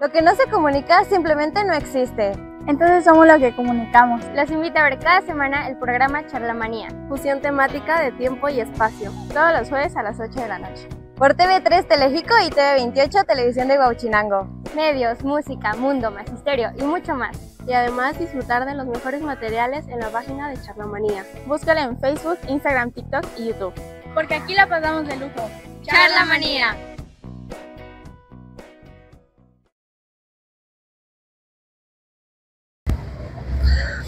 Lo que no se comunica simplemente no existe. Entonces somos lo que comunicamos. Los invito a ver cada semana el programa Charlamanía. Fusión temática de tiempo y espacio. Todos los jueves a las 8 de la noche. Por TV3 Telejico y TV28 Televisión de Guauchinango. Medios, música, mundo, magisterio y mucho más. Y además disfrutar de los mejores materiales en la página de Charlamanía. Búscala en Facebook, Instagram, TikTok y YouTube. Porque aquí la pasamos de lujo. Charlamanía.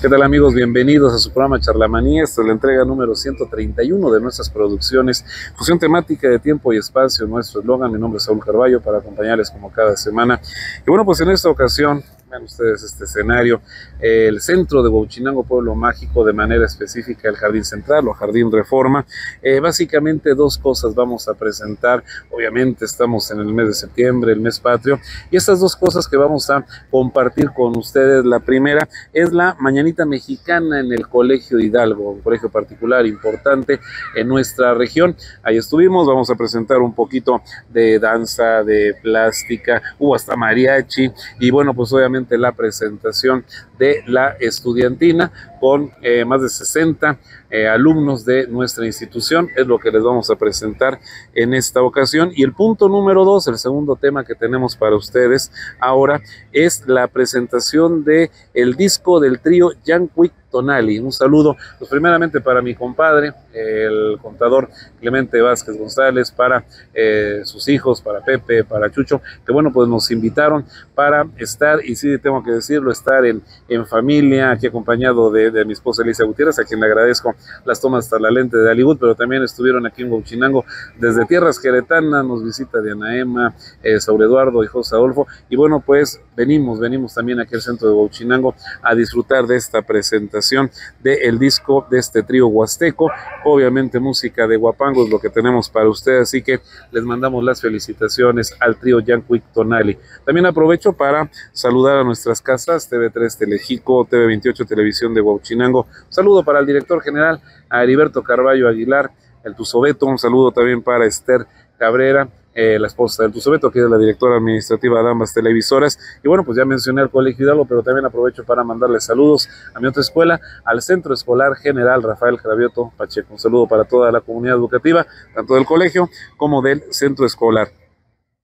¿Qué tal amigos? Bienvenidos a su programa Charlamanía. Esta es la entrega número 131 de nuestras producciones. Fusión temática de tiempo y espacio, nuestro eslogan. Mi nombre es Saúl Carballo para acompañarles como cada semana. Y bueno, pues en esta ocasión Vean ustedes este escenario, el centro de Huachinango, Pueblo Mágico, de manera específica el Jardín Central o Jardín Reforma. Eh, básicamente dos cosas vamos a presentar. Obviamente estamos en el mes de septiembre, el mes patrio, y estas dos cosas que vamos a compartir con ustedes. La primera es la Mañanita Mexicana en el Colegio Hidalgo, un colegio particular importante en nuestra región. Ahí estuvimos, vamos a presentar un poquito de danza, de plástica, hubo hasta mariachi, y bueno, pues obviamente la presentación de la estudiantina con eh, más de 60 eh, alumnos de nuestra institución. Es lo que les vamos a presentar en esta ocasión. Y el punto número dos, el segundo tema que tenemos para ustedes ahora, es la presentación de el disco del trío Quick Tonali. Un saludo, pues primeramente para mi compadre, el contador Clemente Vázquez González, para eh, sus hijos, para Pepe, para Chucho, que bueno, pues nos invitaron para estar, y sí tengo que decirlo, estar en, en familia, aquí acompañado de, de mi esposa Elisa Gutiérrez, a quien le agradezco las tomas hasta la lente de Hollywood, pero también estuvieron aquí en Huachinango desde tierras queretanas, nos visita Diana Emma, eh, Saúl Eduardo y José Adolfo, y bueno, pues venimos, venimos también aquí al centro de Huachinango a disfrutar de esta presentación del disco de este trío huasteco, obviamente música de Guapango es lo que tenemos para ustedes, así que les mandamos las felicitaciones al trío Yanquic Tonali. También aprovecho para saludar a nuestras casas, TV3 Telejico, TV28 Televisión de Huachinango, saludo para el director general a Heriberto Carballo Aguilar, el Tuzobeto, un saludo también para Esther Cabrera, eh, la esposa del Tuzobeto, que es la directora administrativa de ambas televisoras. Y bueno, pues ya mencioné al Colegio Hidalgo, pero también aprovecho para mandarle saludos a mi otra escuela, al Centro Escolar General Rafael Gravioto Pacheco. Un saludo para toda la comunidad educativa, tanto del colegio como del centro escolar.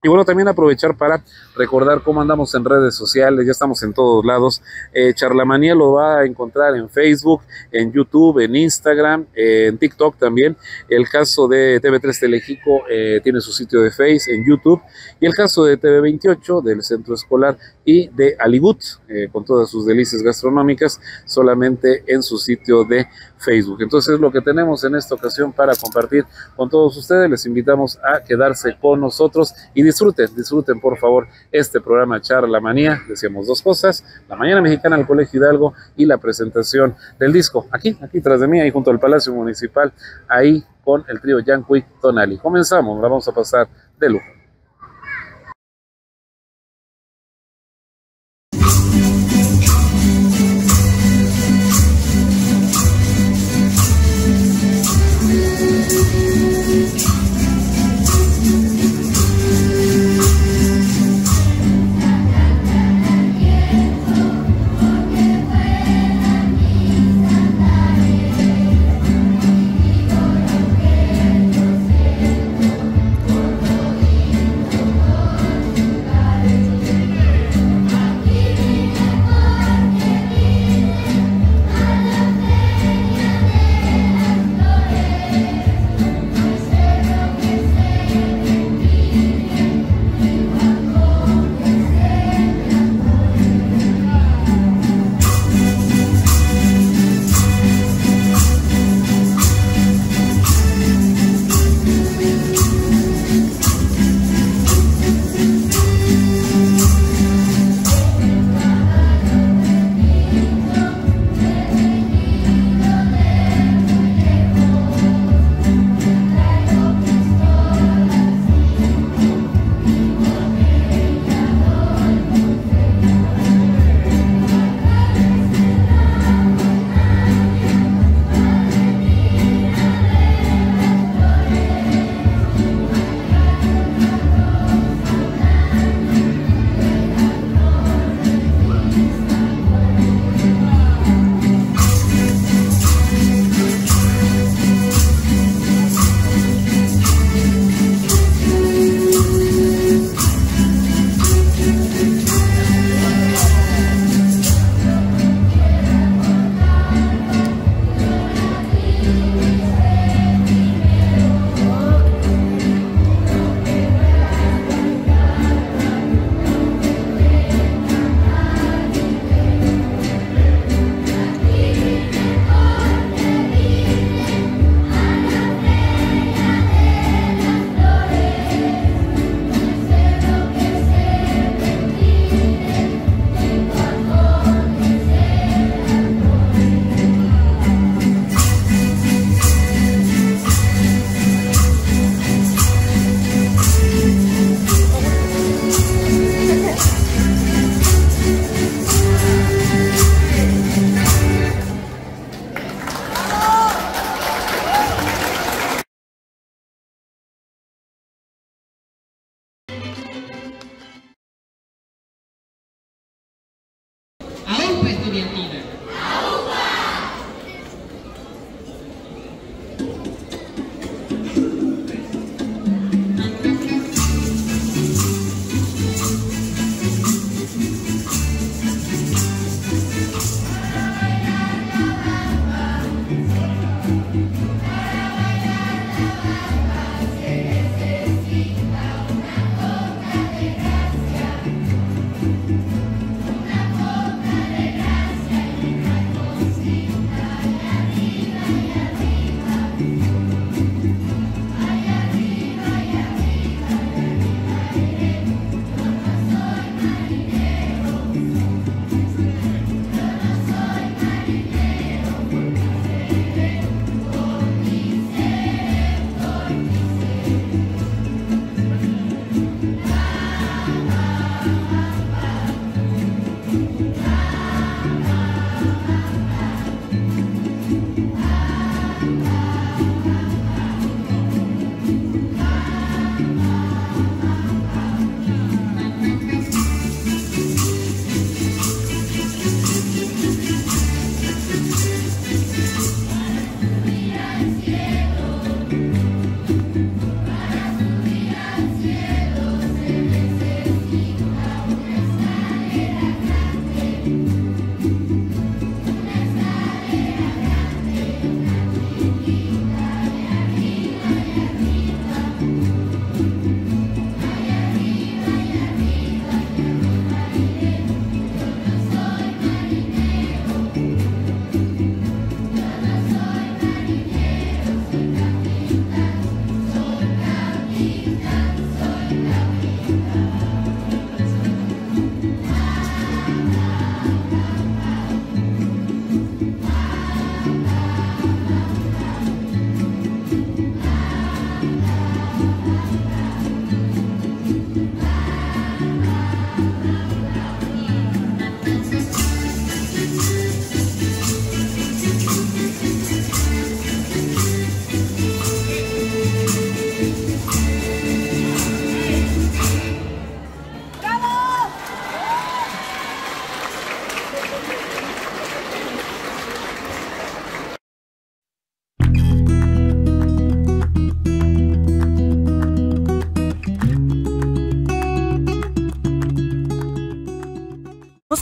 Y bueno, también aprovechar para recordar cómo andamos en redes sociales, ya estamos en todos lados. Eh, Charlamanía lo va a encontrar en Facebook, en YouTube, en Instagram, en TikTok también. El caso de TV3 Telejico eh, tiene su sitio de Face, en YouTube. Y el caso de TV28, del Centro Escolar y de Aligut, eh, con todas sus delicias gastronómicas, solamente en su sitio de Facebook. Entonces es lo que tenemos en esta ocasión para compartir con todos ustedes. Les invitamos a quedarse con nosotros y disfruten, disfruten por favor este programa Charla Manía. Decíamos dos cosas, la mañana mexicana del Colegio Hidalgo y la presentación del disco aquí, aquí tras de mí, ahí junto al Palacio Municipal, ahí con el trío Quick Tonali. Comenzamos, la vamos a pasar de lujo.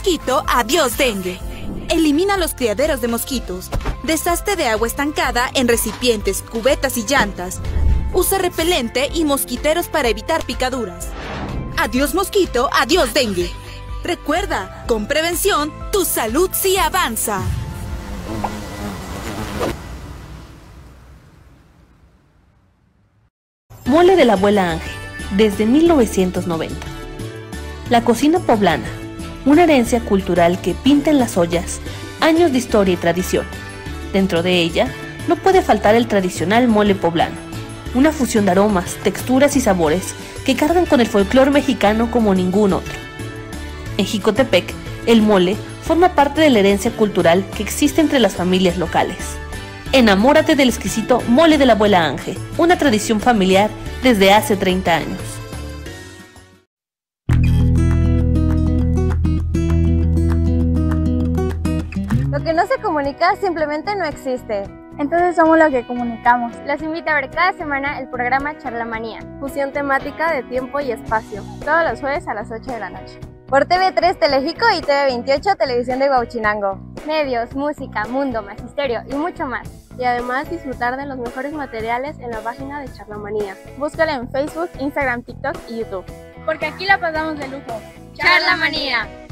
Mosquito, adiós dengue. Elimina los criaderos de mosquitos. Deshazte de agua estancada en recipientes, cubetas y llantas. Usa repelente y mosquiteros para evitar picaduras. Adiós mosquito, adiós dengue. Recuerda, con prevención, tu salud sí avanza. Mole de la abuela Ángel, desde 1990. La cocina poblana, una herencia cultural que pinta en las ollas años de historia y tradición. Dentro de ella no puede faltar el tradicional mole poblano, una fusión de aromas, texturas y sabores que cargan con el folclore mexicano como ningún otro. En Jicotepec, el mole forma parte de la herencia cultural que existe entre las familias locales. Enamórate del exquisito mole de la abuela Ángel, una tradición familiar desde hace 30 años. Que no se comunica simplemente no existe. Entonces somos lo que comunicamos. Los invito a ver cada semana el programa Charlamanía. Fusión temática de tiempo y espacio. Todos los jueves a las 8 de la noche. Por TV3 Telejico y TV28 Televisión de Guauchinango. Medios, música, mundo, magisterio y mucho más. Y además disfrutar de los mejores materiales en la página de Charlamanía. Búscala en Facebook, Instagram, TikTok y YouTube. Porque aquí la pasamos de lujo. Charlamanía.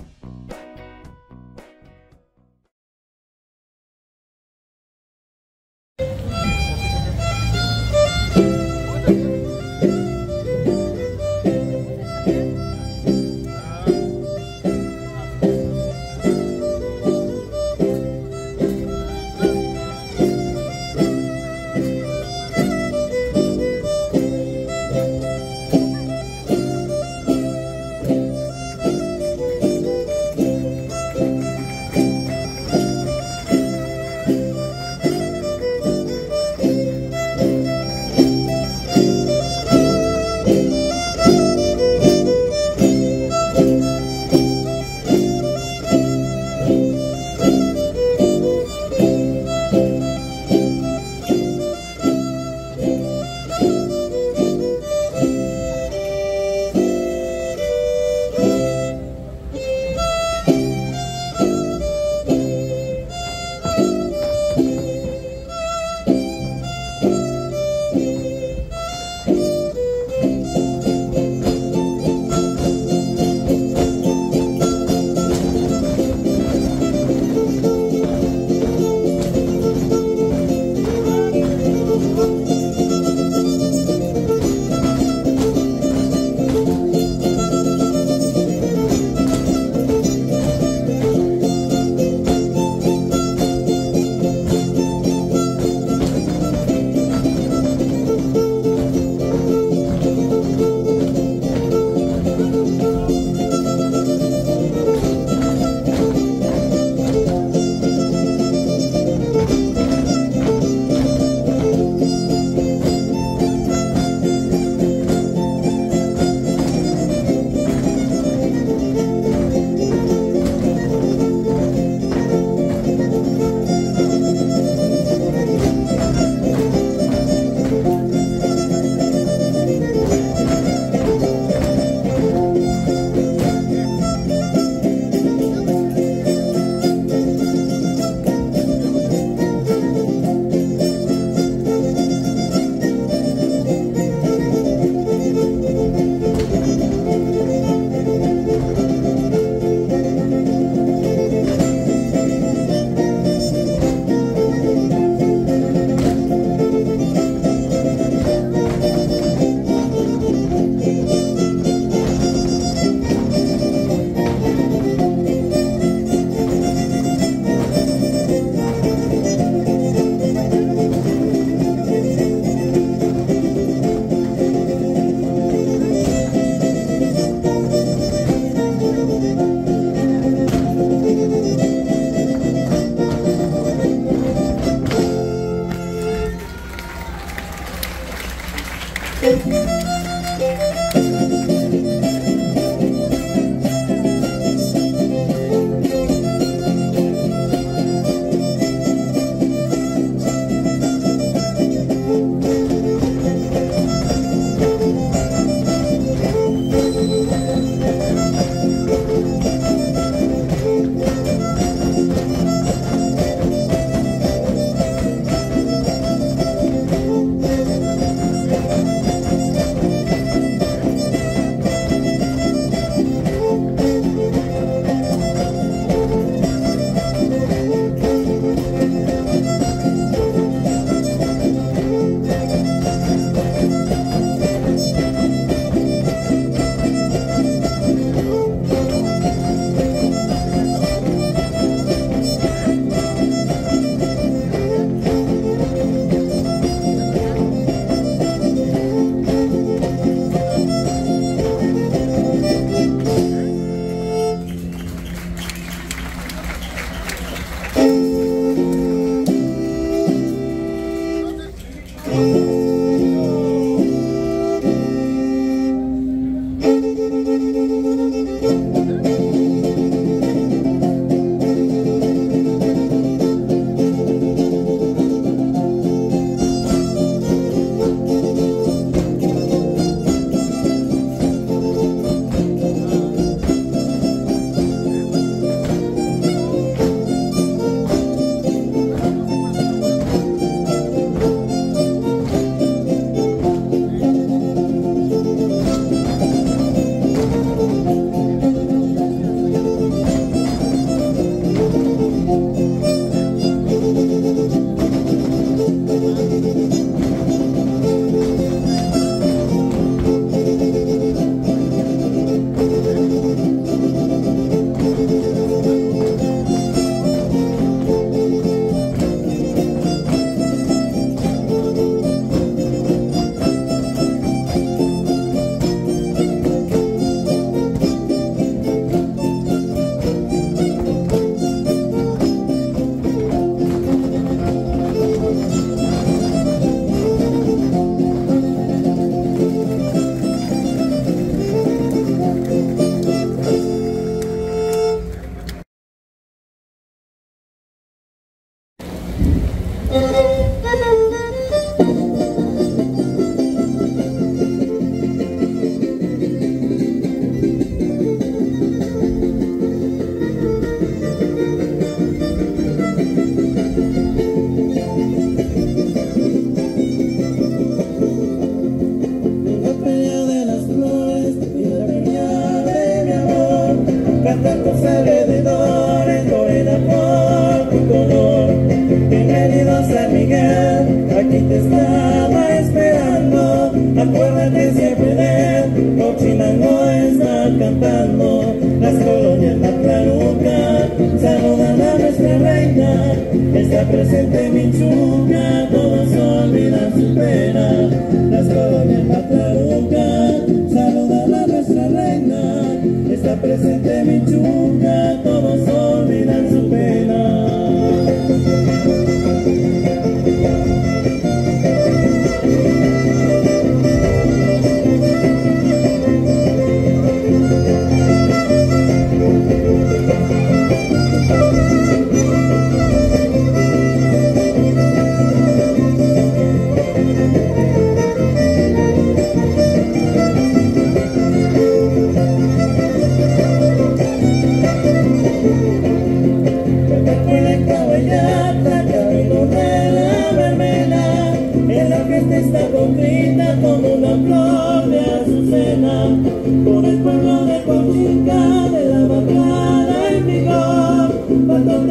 nunca, todos olvidan su pena, las colonias Matlaruca, saludan a nuestra reina, está presente Michuca, todos olvidan su pena.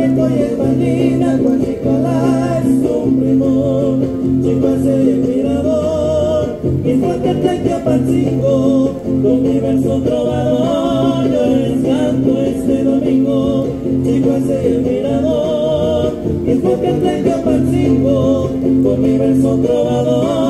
Nico y Evangelina Juan Nicolás su primo Chihuahua el mirador Miscuatetlán Yapancingo Universo trovador Yo canto este domingo. Chihuahua el mirador Miscuatetlán Yapancingo Universo trovador.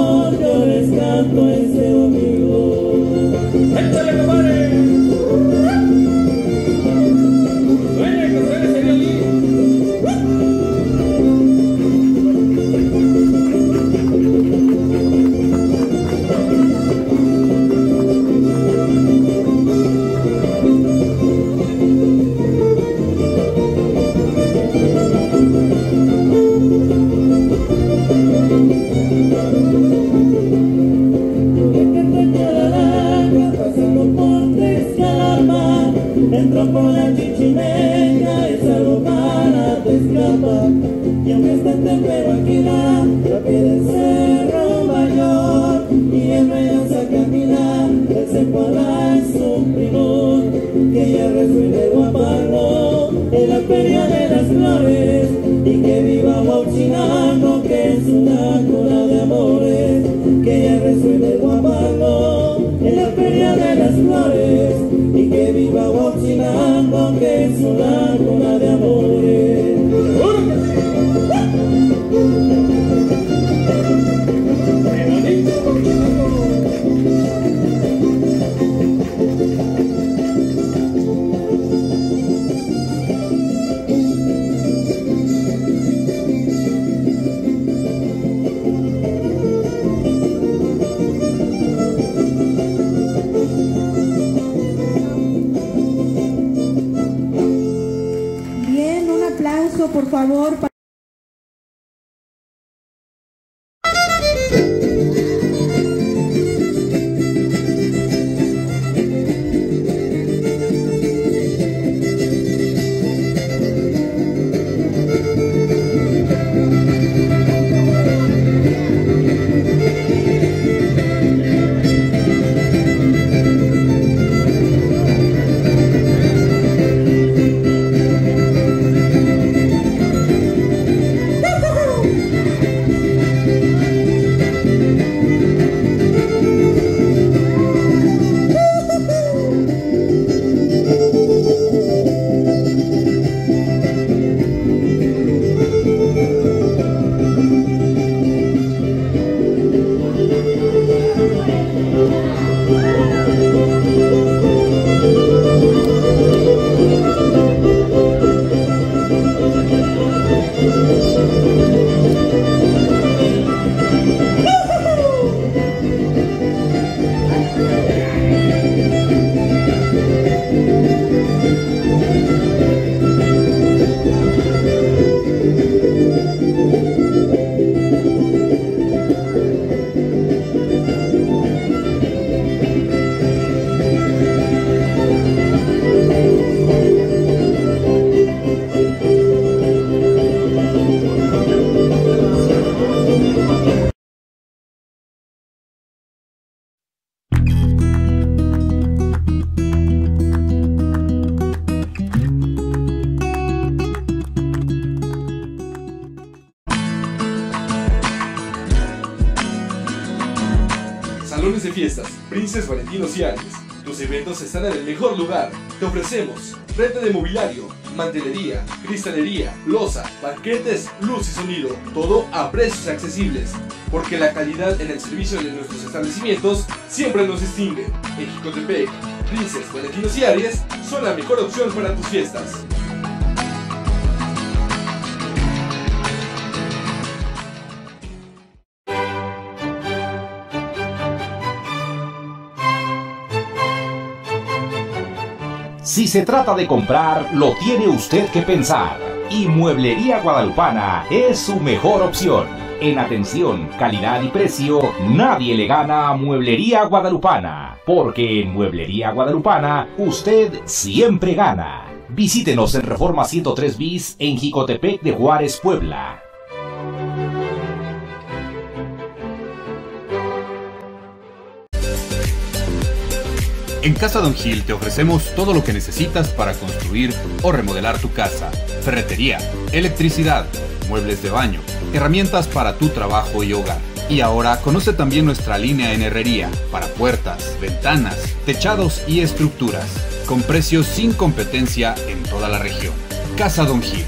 Valentinos y Aries. Tus eventos están en el mejor lugar. Te ofrecemos renta de mobiliario, mantelería, cristalería, loza, banquetes, luz y sonido. Todo a precios accesibles. Porque la calidad en el servicio de nuestros establecimientos siempre nos distingue. En Jicotepec, Princes, Valentinos y Aries son la mejor opción para tus fiestas. Si se trata de comprar, lo tiene usted que pensar. Y Mueblería Guadalupana es su mejor opción. En atención, calidad y precio, nadie le gana a Mueblería Guadalupana. Porque en Mueblería Guadalupana, usted siempre gana. Visítenos en Reforma 103 bis en Jicotepec de Juárez, Puebla. En Casa Don Gil te ofrecemos todo lo que necesitas para construir o remodelar tu casa. Ferretería, electricidad, muebles de baño, herramientas para tu trabajo y hogar. Y ahora conoce también nuestra línea en herrería para puertas, ventanas, techados y estructuras, con precios sin competencia en toda la región. Casa Don Gil.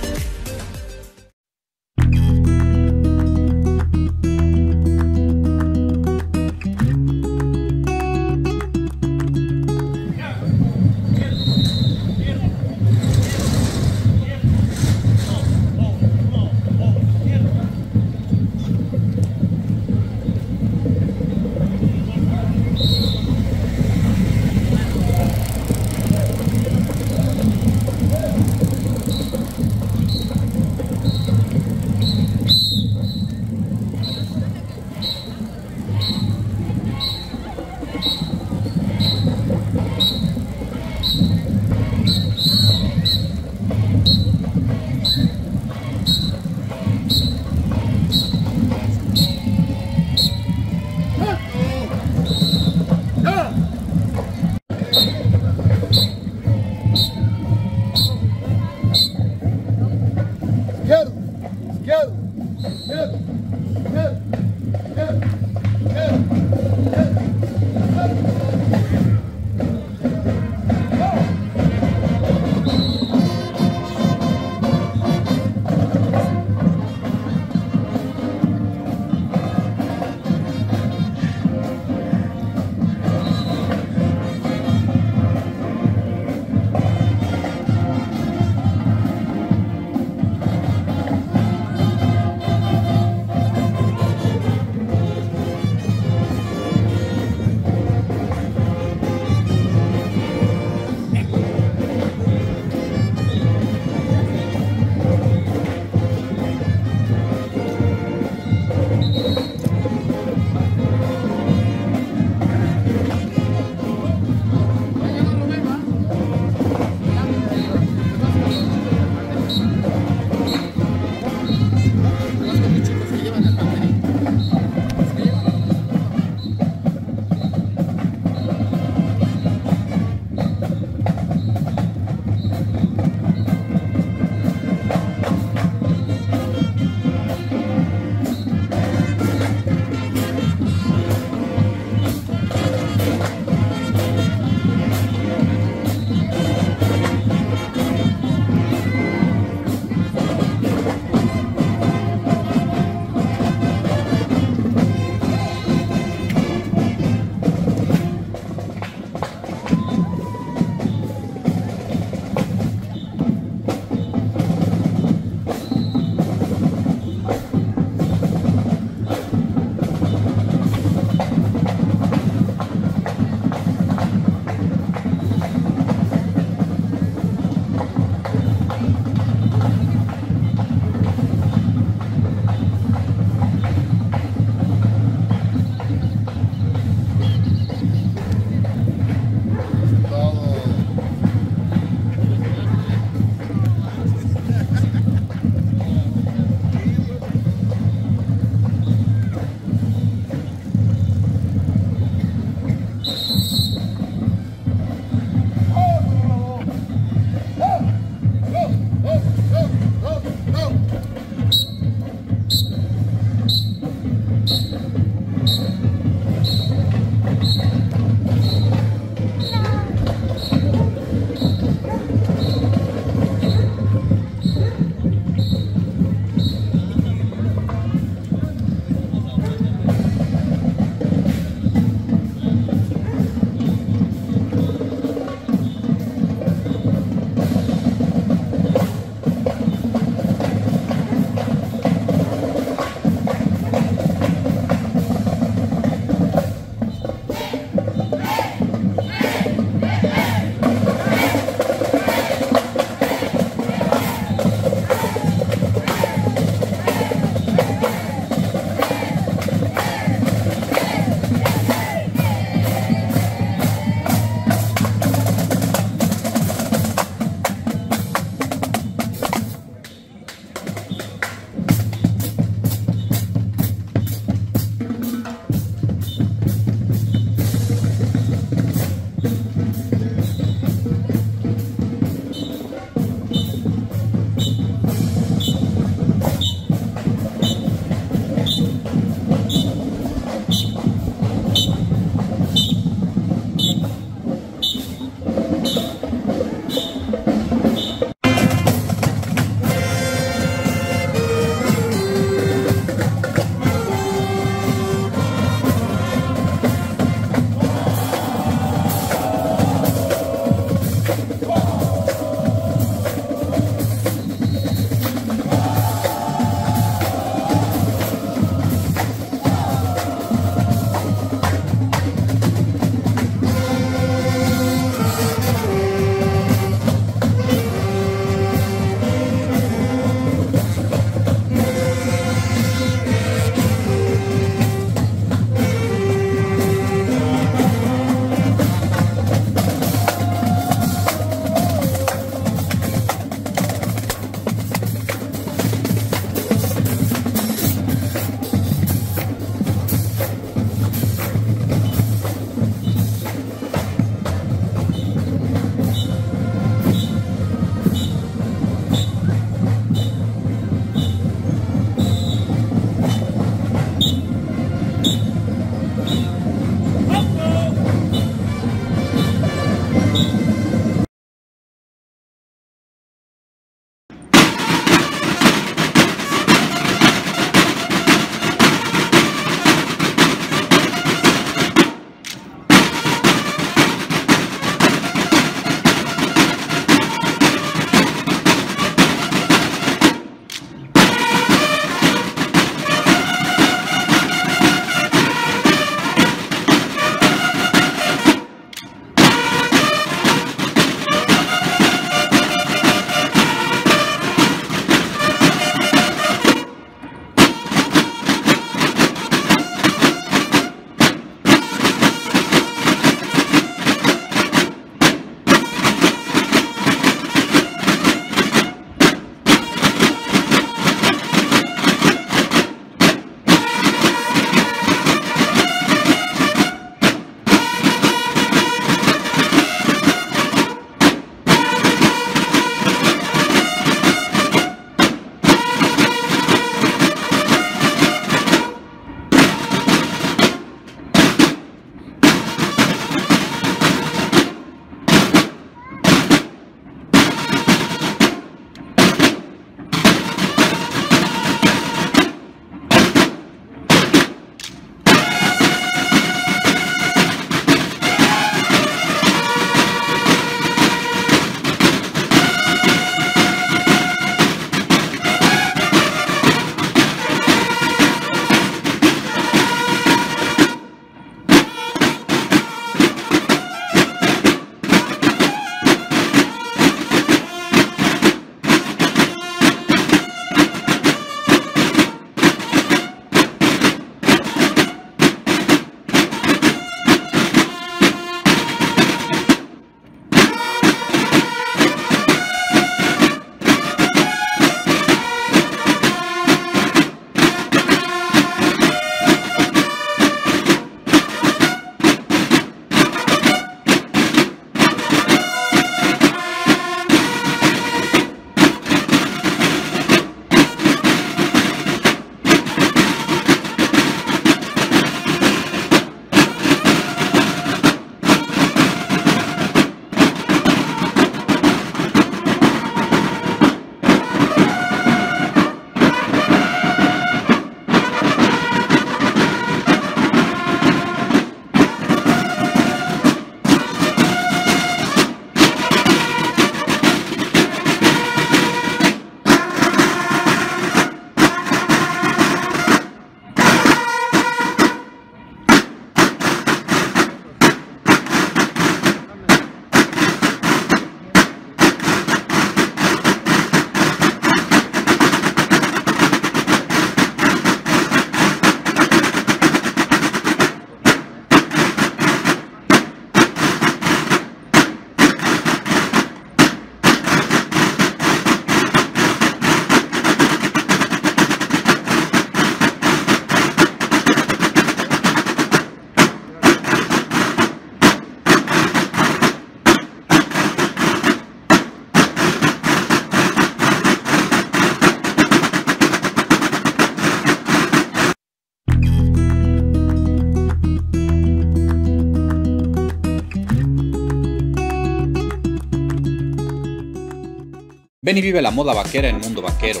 Ven y vive la moda vaquera en Mundo Vaquero.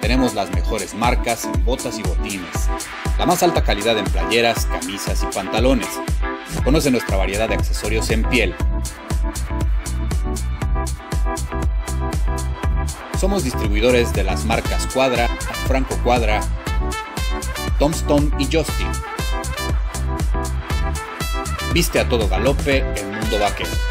Tenemos las mejores marcas en botas y botines, la más alta calidad en playeras, camisas y pantalones. Conoce nuestra variedad de accesorios en piel. Somos distribuidores de las marcas Cuadra, Franco Cuadra, Tombstone y Justin. Viste a todo galope en Mundo Vaquero.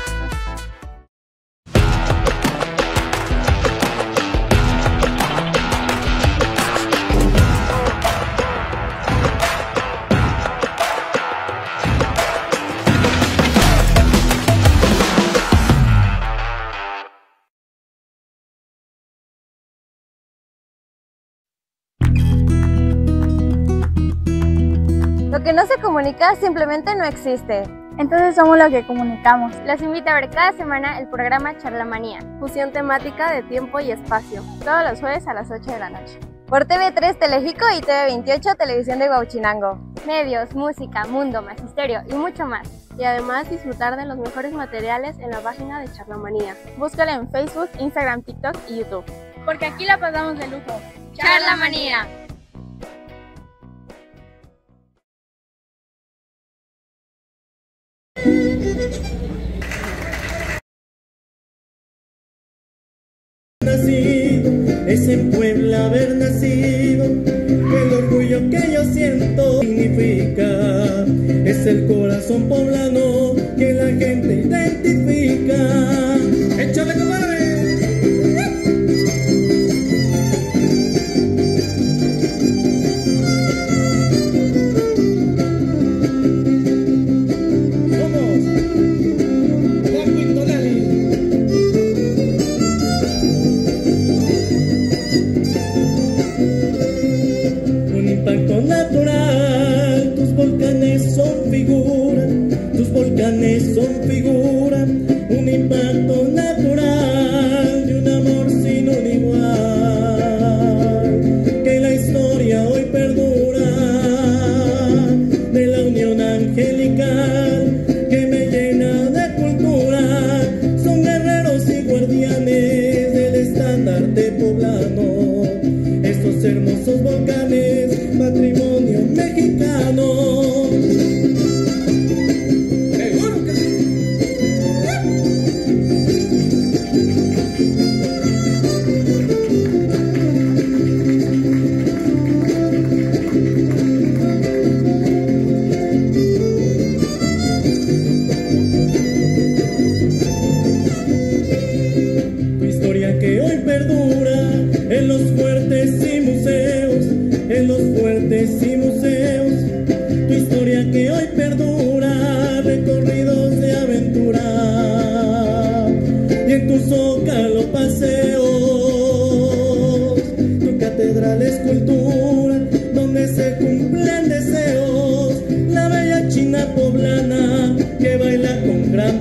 Que no se comunica simplemente no existe. Entonces somos lo que comunicamos. Los invito a ver cada semana el programa Charlamanía, fusión temática de tiempo y espacio, todos los jueves a las 8 de la noche. Por TV3 Telejico y TV28 Televisión de Guauchinango. Medios, música, mundo, magisterio y mucho más. Y además disfrutar de los mejores materiales en la página de Charlamanía. Búscala en Facebook, Instagram, TikTok y YouTube. Porque aquí la pasamos de lujo. Charlamanía. El corazón poblano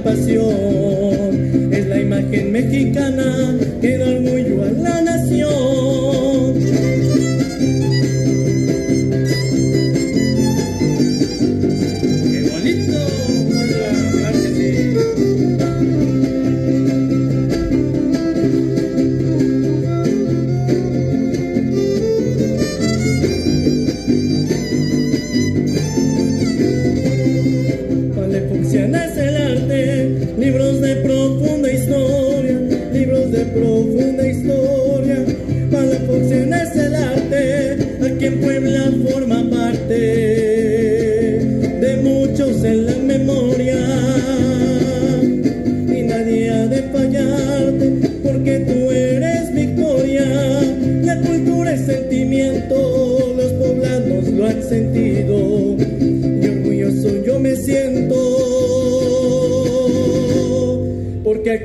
pasión. Es la imagen mexicana que da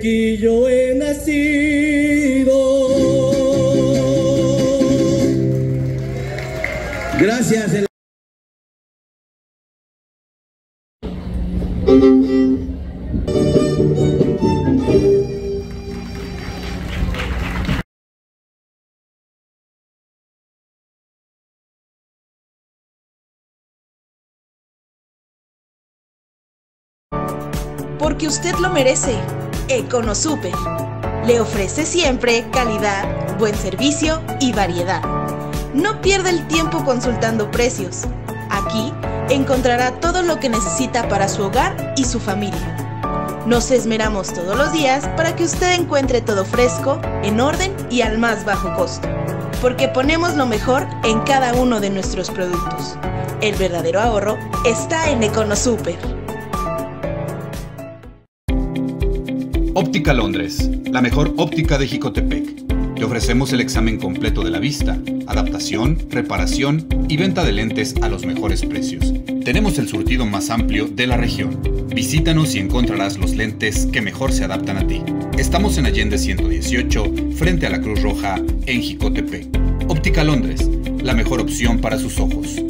aquí yo he nacido. Gracias. Porque usted lo merece. Econosuper. Le ofrece siempre calidad, buen servicio y variedad. No pierda el tiempo consultando precios. Aquí encontrará todo lo que necesita para su hogar y su familia. Nos esmeramos todos los días para que usted encuentre todo fresco, en orden y al más bajo costo. Porque ponemos lo mejor en cada uno de nuestros productos. El verdadero ahorro está en EconoSuper. Óptica Londres, la mejor óptica de Jicotepec. Te ofrecemos el examen completo de la vista, adaptación, reparación y venta de lentes a los mejores precios. Tenemos el surtido más amplio de la región. Visítanos y encontrarás los lentes que mejor se adaptan a ti. Estamos en Allende 118, frente a la Cruz Roja, en Jicotepec. Óptica Londres, la mejor opción para sus ojos.